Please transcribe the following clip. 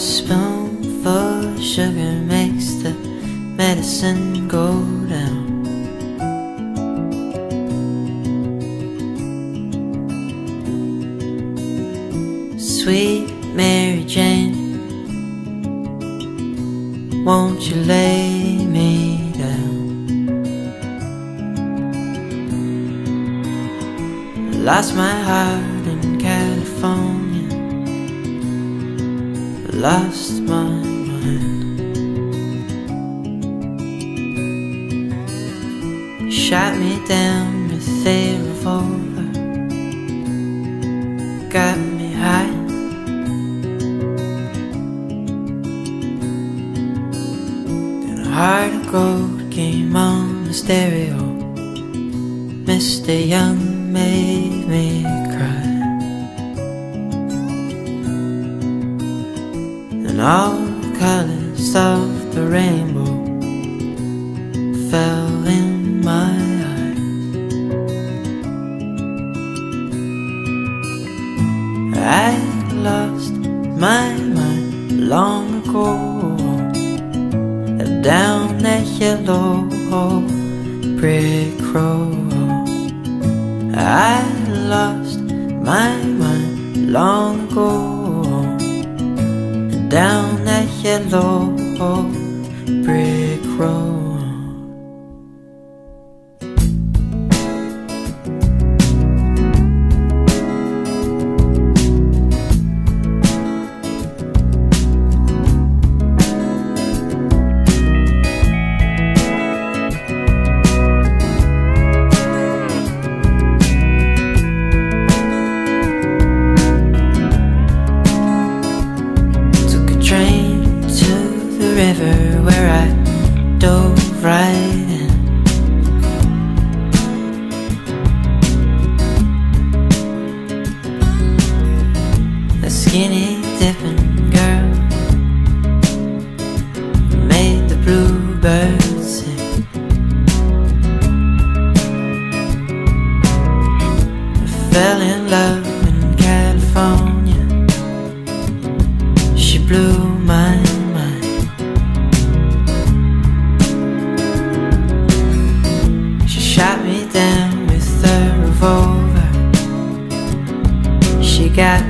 spoonful of sugar makes the medicine go down. Sweet Mary Jane, won't you lay me down? Lost my heart lost my mind. Shot me down with a revolver, got me high. Then a heart of gold came on the stereo. Mr. Young made me And all the colors of the rainbow fell in my eyes. I lost my mind long ago down that yellow brick road. I lost my mind long ago down that yellow brick road. Where I dove right in. A skinny dipping girl made the bluebirds sing. I fell in love revolver. She got